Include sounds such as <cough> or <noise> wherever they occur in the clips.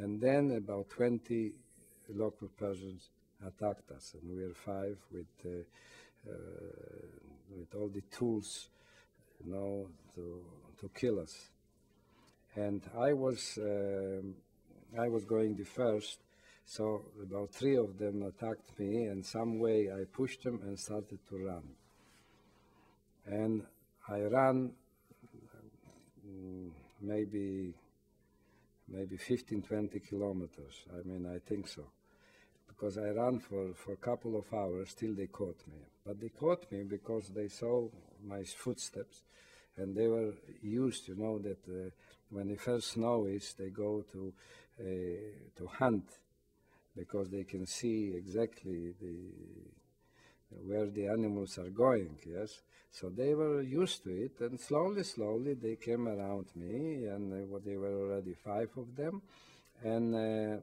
And then about 20 local partisans attacked us, and we were five with, uh, uh, with all the tools, you know, to, to kill us. And I was, um I was going the first, so about three of them attacked me, and some way I pushed them and started to run. And I ran mm, maybe maybe 15, 20 kilometers. I mean, I think so. Because I ran for, for a couple of hours till they caught me. But they caught me because they saw my footsteps and they were used, you know, that uh, when the first snow is, they go to, uh, to hunt because they can see exactly the, where the animals are going, yes. So they were used to it, and slowly, slowly they came around me, and uh, there were already five of them. And uh,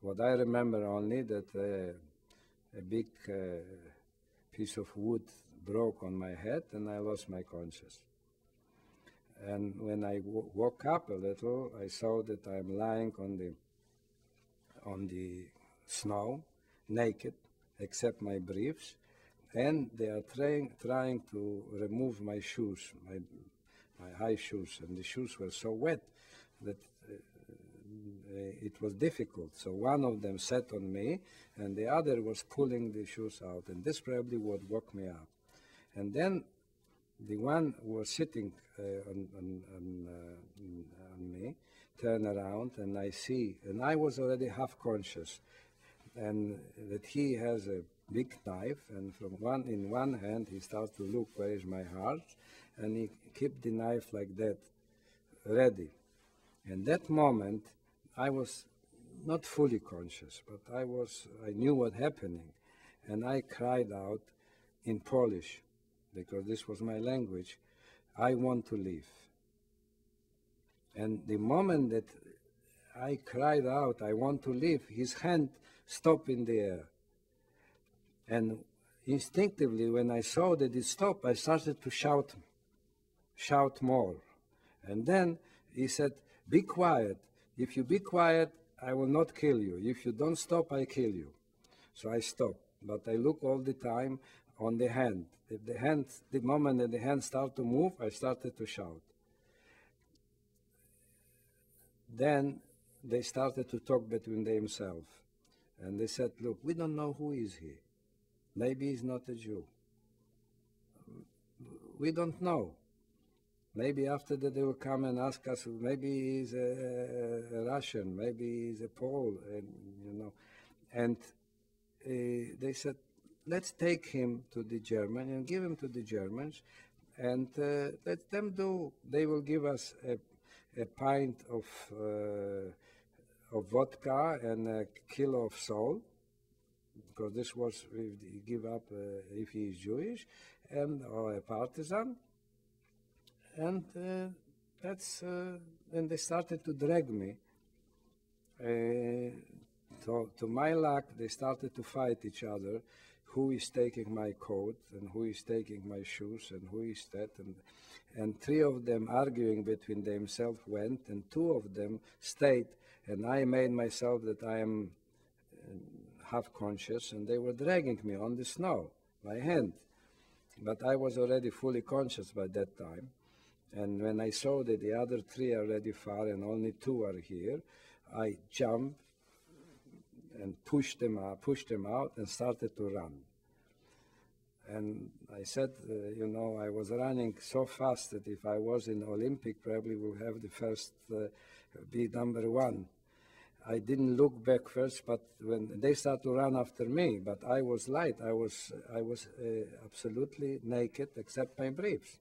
what I remember only that uh, a big uh, piece of wood broke on my head, and I lost my conscience. And when I woke up a little, I saw that I'm lying on the on the snow, naked, except my briefs, and they are trying trying to remove my shoes, my my high shoes, and the shoes were so wet that uh, it was difficult. So one of them sat on me, and the other was pulling the shoes out, and this probably would woke me up. And then the one who was sitting uh, on, on, on, uh, on me turned around, and I see, and I was already half conscious, and that he has a big knife, and from one in one hand he starts to look where is my heart, and he kept the knife like that, ready. And that moment, I was not fully conscious, but I was I knew what happening, and I cried out in Polish, because this was my language. I want to live. And the moment that I cried out, I want to live, his hand stopped in the air. And instinctively, when I saw that it stopped, I started to shout, shout more. And then he said, Be quiet. If you be quiet, I will not kill you. If you don't stop, I kill you. So I stopped. But I look all the time on the hand. If the hand, the moment that the hand started to move, I started to shout. Then they started to talk between themselves. And they said, Look, we don't know who is he. Maybe he's not a Jew. We don't know. Maybe after that they will come and ask us, maybe he's a, a Russian, maybe he's a Pole, and you know. And uh, they said, let's take him to the German and give him to the Germans, and uh, let them do. They will give us a, a pint of uh, of vodka and a kilo of salt because this was if he give up uh, if he is Jewish and or a partisan, and uh, that's uh, and they started to drag me. to, to my luck, they started to fight each other. Who is taking my coat and who is taking my shoes and who is that and and three of them arguing between themselves went and two of them stayed and I made myself that I am half conscious, and they were dragging me on the snow by hand. But I was already fully conscious by that time. And when I saw that the other three are already far and only two are here, I jumped and pushed them out, pushed them out and started to run. And I said, uh, you know, I was running so fast that if I was in Olympic, probably would have the first uh, be number one. I didn't look back first, but when they started to run after me, but I was light. I was I was uh, absolutely naked except my briefs.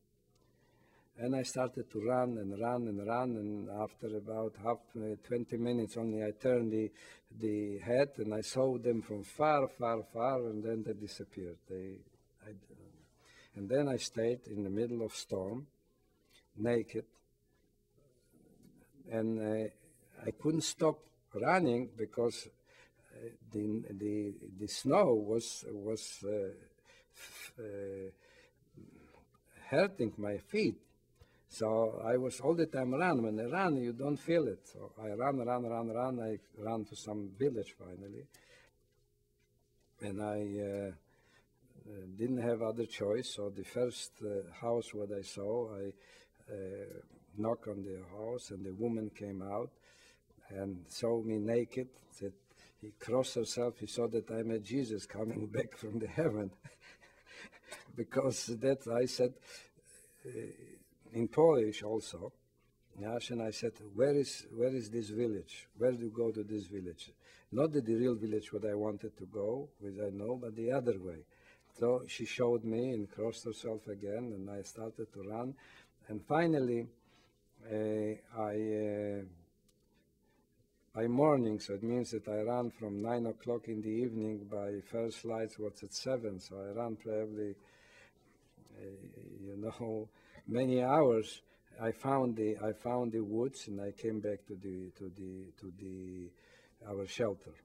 And I started to run and run and run, and after about half uh, 20 minutes only, I turned the the head and I saw them from far, far, far, and then they disappeared. They, I, and then I stayed in the middle of storm, naked, and uh, I couldn't stop running because uh, the, the, the snow was, was uh, uh, hurting my feet. So I was all the time run. When I run, you don't feel it. So I run, run, run, run. I ran to some village finally, and I uh, didn't have other choice. So the first uh, house what I saw, I uh, knocked on the house, and the woman came out and saw me naked. Said he crossed herself. He saw that I'm a Jesus coming <laughs> back from the heaven, <laughs> because that I said uh, in Polish also. Yes, and I said, where is where is this village? Where do you go to this village? Not the, the real village what I wanted to go, which I know, but the other way. So she showed me and crossed herself again, and I started to run. And finally, uh, I, uh, by morning, so it means that I ran from 9 o'clock in the evening, by first lights was at 7, so I ran probably, uh, you know, <laughs> many hours. I found the I found the woods and I came back to the to the to the our shelter.